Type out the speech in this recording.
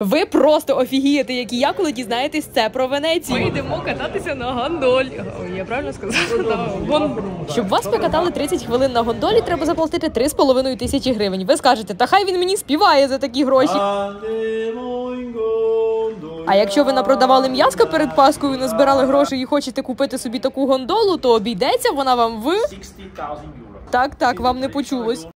Ви просто офігієте, як і я, коли дізнаєтесь це про Венецію. Ми йдемо кататися на гондолі. Ой, я правильно сказала? гон? Щоб вас покатали 30 хвилин на гондолі, треба заплатити 3,5 тисячі гривень. Ви скажете, та хай він мені співає за такі гроші. А якщо ви напродавали м'язка перед Паскою, назбирали гроші і хочете купити собі таку гондолу, то обійдеться вона вам в 60,000 так, так, вам не почулось.